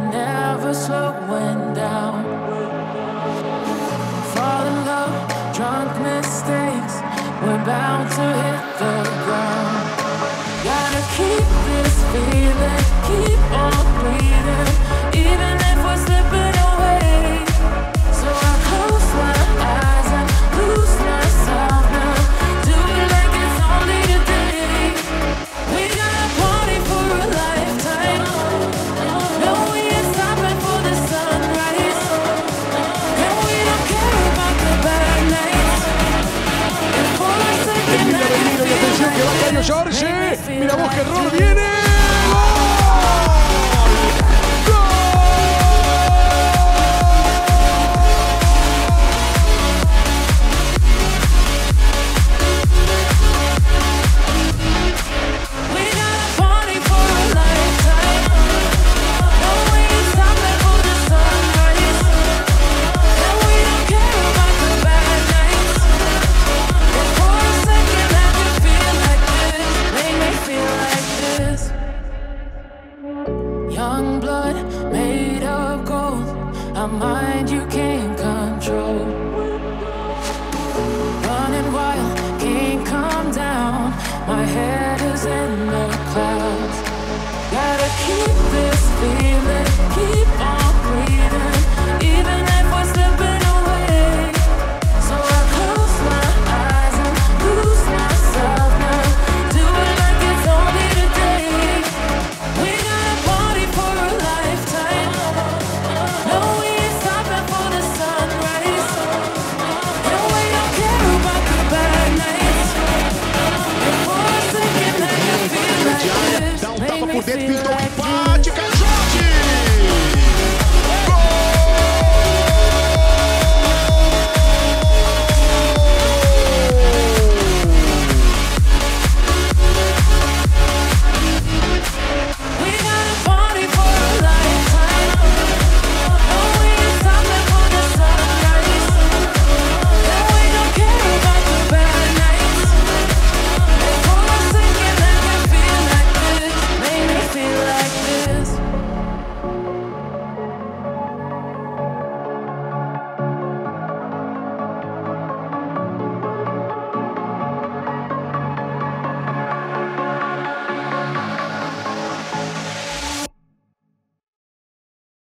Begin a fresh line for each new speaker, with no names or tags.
never slowing down. Fall in love, drunk mistakes, we're bound to hit the ground. Gotta keep this feeling, keep on Giorgi. Mira vos que error viene. made of gold, a mind you can't. dead people don't